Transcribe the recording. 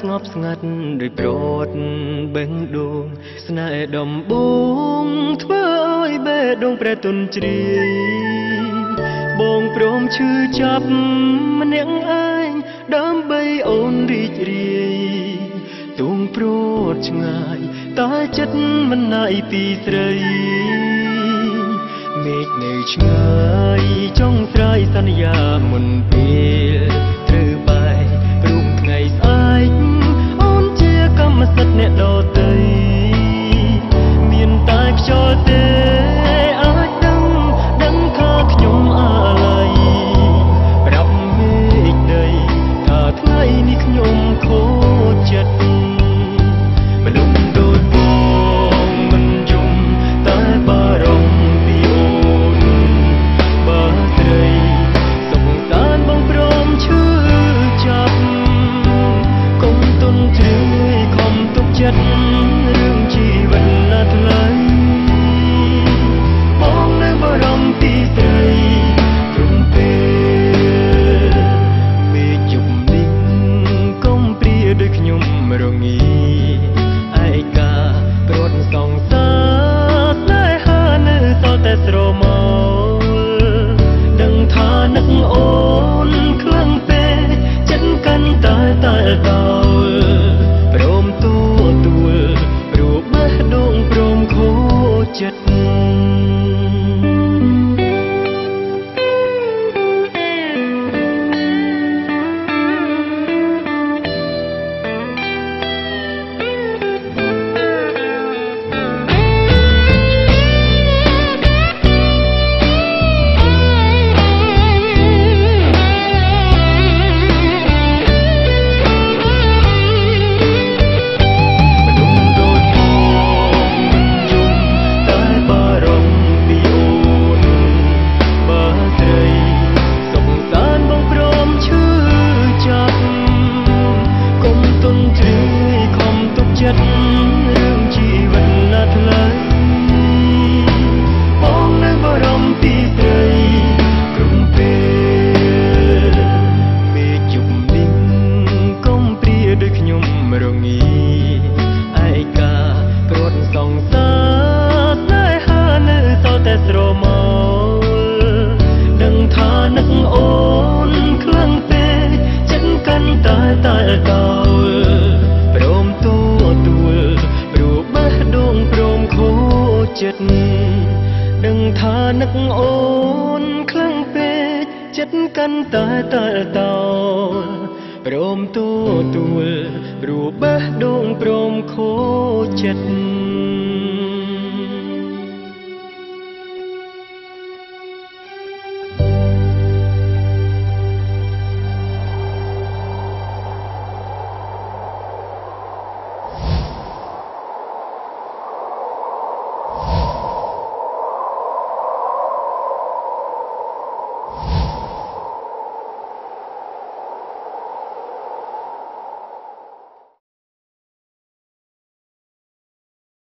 ស្ងប់ស្ងាត់ដោយប្រត់បេះដូងស្នេហ៍ដំបងធ្វើឲ្យបេះដូងប្រែទុនជ្រាយបងព្រមឈឺចាប់ម្នាក់ឯងដើម្បីអូនរីករាយទួងព្រួតឆ្ងាយតែចិត្តមិនណាយពីស្រីមេឃនៅឆ្ងាយចង់ស្រ័យសន្យាមុនពេល នជ្រឿយខំទុកចិត្តរឿងជីវិតណាថ្លៃបងនៅបារម្ភពីស្រីព្រមពេលមេជុំនេះកុំព្រាដូចខ្ញុំរងាឯកាព្រាត់សងសាស្ចិត្តរឿងជីវិតណាថ្លៃបងនៅបារម្ភពីស្រីក្រុមពេលមេជុំនេះកុំព្រាដូចខ្ញុំរងាឯកាព្រាត់សងសាស្នេហានៅសល់តែស្រមោលដឹងថានឹកអូនខ្លាំងពេកចិត្តកាន់តែតែតោល ថានឹកអូនខ្លាំងពេកចិត្តកាន់តែតែតោលព្រមទូទួលព្រោះបេះដូងព្រមខូចចិត្ត